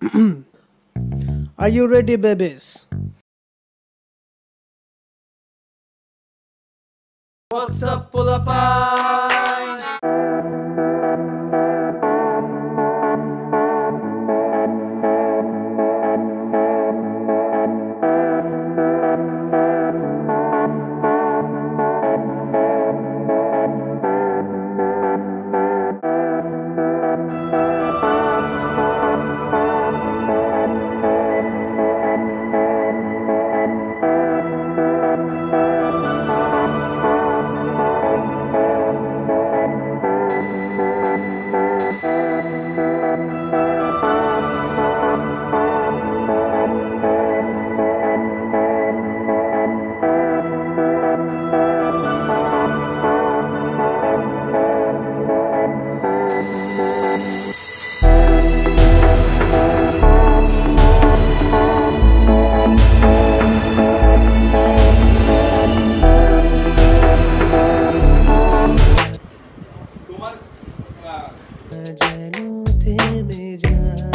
Are you ready, babies? What's up, Pulapay? खजानों थे में जा।